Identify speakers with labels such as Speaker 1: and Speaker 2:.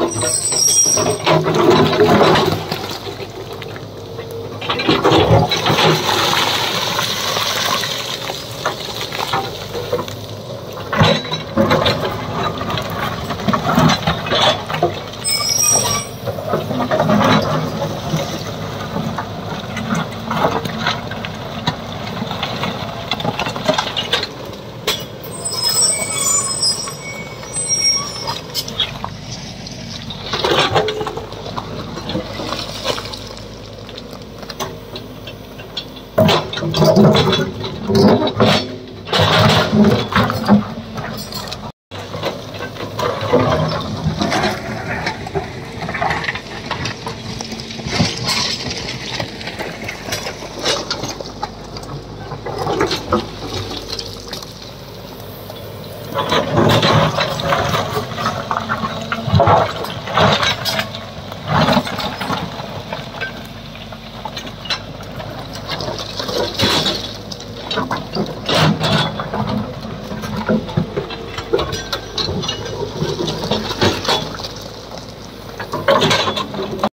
Speaker 1: Thank you. ¡Gracias!